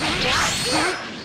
Yeah.